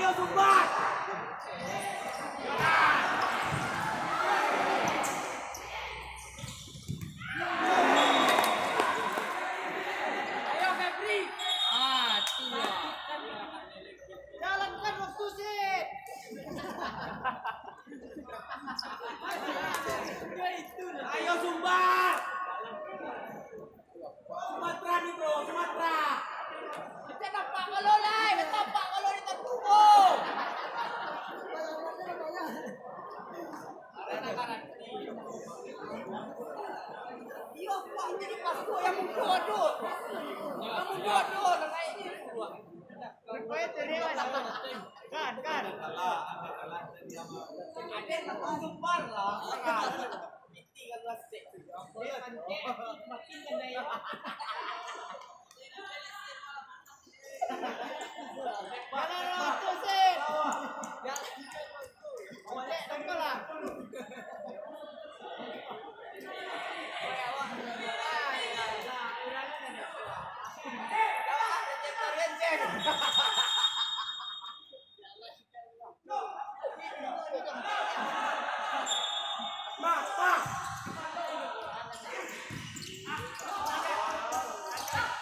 Ayazullah! Iya, Pak, jadi pasku yang mengkodo. Yang mengkodo, lengai ini. Kue jadi Kan, kan. Ada yang mengumbar lah. Kita ngasih. Mati Stop.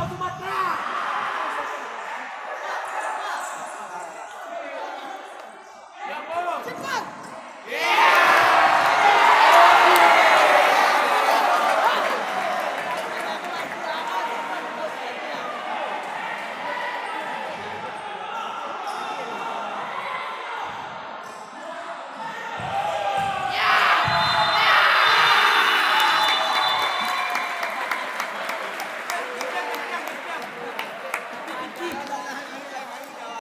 Allahu